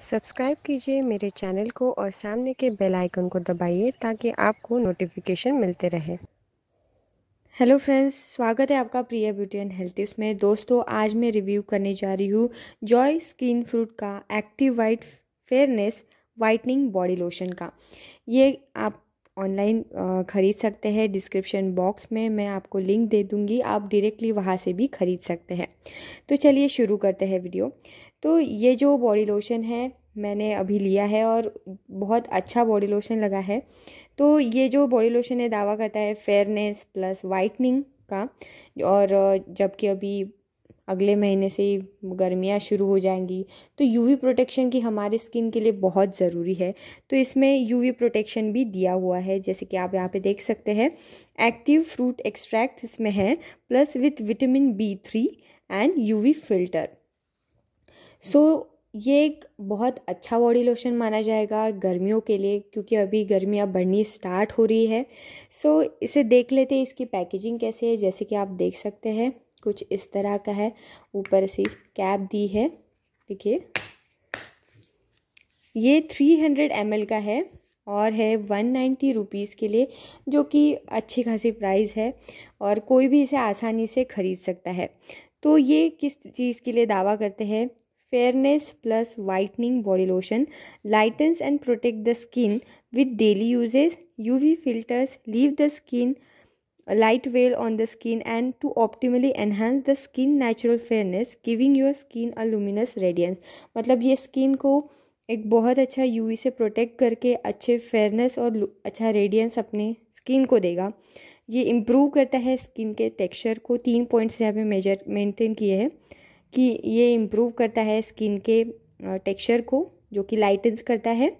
Subscribe कीजिए मेरे channel को और सामने के बेल आइकन को दबाइए ताकि आपको नोटिफिकेशन मिलते रहे। हेलो फ्रेंड्स, स्वागत है आपका प्रिया ब्यूटी एंड हेल्थ इसमें दोस्तों, आज मैं रिव्यू करने जा रही हूँ जॉय स्किन फ्रूट का active white fairness whitening body lotion का। ये आप ऑनलाइन ख़रीद सकते हैं। डिस्क्रिप्शन बॉक्स में मैं आपको लिंक दे दूँगी। आप डायरेक्टली वहाँ से भी ख़रीद सकते हैं। तो चलिए शुरू करते हैं वीडियो तो ये जो बॉडी लोशन है, मैंने अभी लिया है और बहुत अच्छा बॉडी लोशन लगा है। तो ये जो बॉडी लोशन है दावा करता है फेयरनेस प्लस वाइटनिंग का। और जबकि अभी अगले महीने से ही गर्मियाँ शुरू हो जाएँगी। तो यूवी प्रोटेक्शन की हमारे स्किन के लिए बहुत ज़रूरी है। तो इसमें यूवी प्रोटेक्शन भी दिया हुआ है, जैसे कि आप यहाँ पे देख सकते हैं। एक्टिव फ्रूट एक्सट्रैक्ट इसमें है plus with vitamin B three and UV filter so ये एक बहुत अच्छा बॉडी लोशन माना जाएगा गर्मियों के लिए, क्योंकि अभी गर्मियाँ बढ़नी स्टार्ट हो रही है। सो इसे देख लेते हैं, इसकी पैकेजिंग कैसे है। जैसे कि आप देख सकते हैं, कुछ इस तरह का है। ऊपर से कैप दी है, देखिए। ये थ्री हंड्रेड एम का है और है वन नाइन्टी रुपीज़ के लिए, जो कि अच्छी खासी प्राइस है और कोई भी इसे आसानी से ख़रीद सकता है। तो ये किस चीज़ के लिए दावा करते हैं? Fairness plus whitening body lotion lightens and protect the skin with daily usage U V filters leave the skin light well on the skin and to optimally enhance the skin natural fairness giving your skin a luminous radiance मतलब ये skin को एक बहुत अच्छा you we से protect करके अच्छे fairness और अच्छा रेडियंस अपने स्किन को देगा। ये इम्प्रूव करता है स्किन के टेक्स्चर को। तीन पॉइंट्स से हमें मेजर मेंटेन किए हैं। कि ये इम्प्रूव करता है स्किन के टेक्सचर को, जो कि लाइटन्स करता है।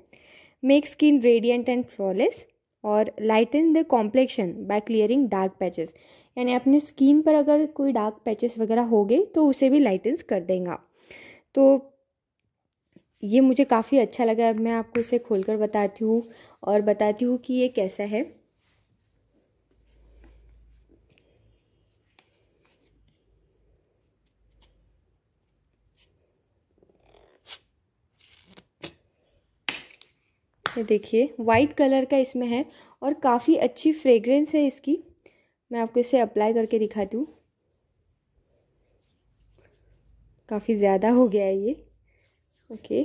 Make skin radiant and flawless और lighten the complexion by clearing dark patches यानी अपने स्किन पर अगर कोई डार्क पैचेस वगैरह हो गए तो उसे भी लाइटन्स कर देगा। तो ये मुझे काफ़ी अच्छा लगा। अब मैं आपको इसे खोलकर बताती हूँ और बताती हूँ कि ये कैसा है। ये देखिए वाइट कलर का इसमें है और काफ़ी अच्छी फ्रेगरेंस है इसकी। मैं आपको इसे अप्लाई करके दिखा दूँ काफ़ी ज़्यादा हो गया है ये। ओके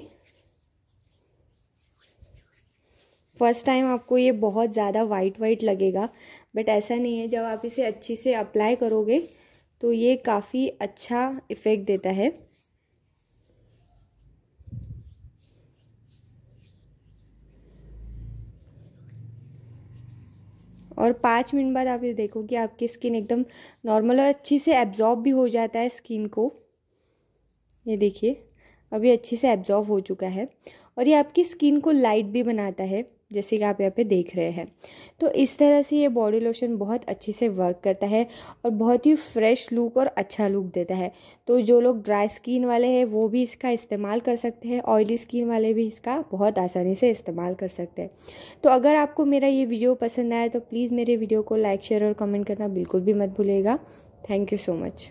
फ़र्स्ट टाइम आपको ये बहुत ज़्यादा वाइट वाइट लगेगा। बट ऐसा नहीं है, जब आप इसे अच्छे से अप्लाई करोगे तो ये काफ़ी अच्छा इफ़ेक्ट देता है। और पाँच मिनट बाद आप ये देखो कि आपकी स्किन एकदम नॉर्मल और अच्छी से एब्जॉर्ब भी हो जाता है स्किन को। ये देखिए, अभी अच्छे से एब्जॉर्ब हो चुका है और ये आपकी स्किन को लाइट भी बनाता है। जैसे कि आप यहाँ पे देख रहे हैं। तो इस तरह से ये बॉडी लोशन बहुत अच्छे से वर्क करता है और बहुत ही फ्रेश लुक और अच्छा लुक देता है। तो जो लोग ड्राई स्किन वाले हैं, वो भी इसका इस्तेमाल कर सकते हैं ऑयली स्किन वाले भी इसका बहुत आसानी से इस्तेमाल कर सकते हैं। तो अगर आपको मेरा ये वीडियो पसंद आया तो प्लीज़ मेरे वीडियो को लाइक शेयर और कमेंट करना बिल्कुल भी मत भूलेगा थैंक यू सो मच